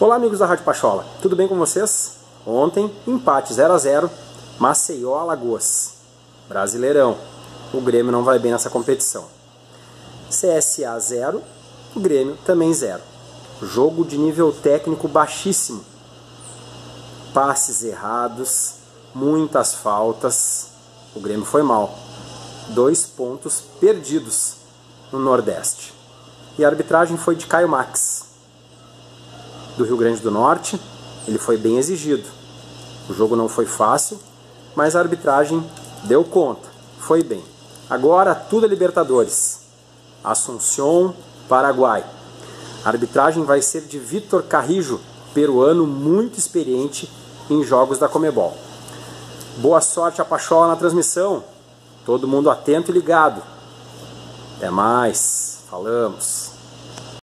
Olá amigos da Rádio Pachola, tudo bem com vocês? Ontem, empate 0 a 0 Maceió Alagoas. Brasileirão. O Grêmio não vai bem nessa competição. CSA 0, o Grêmio também 0. Jogo de nível técnico baixíssimo. Passes errados, muitas faltas. O Grêmio foi mal. Dois pontos perdidos no Nordeste. E a arbitragem foi de Caio Max do Rio Grande do Norte, ele foi bem exigido. O jogo não foi fácil, mas a arbitragem deu conta, foi bem. Agora tudo é Libertadores. Assunção, Paraguai. A arbitragem vai ser de Vitor Carrijo, peruano muito experiente em jogos da Comebol. Boa sorte a Pachola na transmissão. Todo mundo atento e ligado. Até mais. Falamos.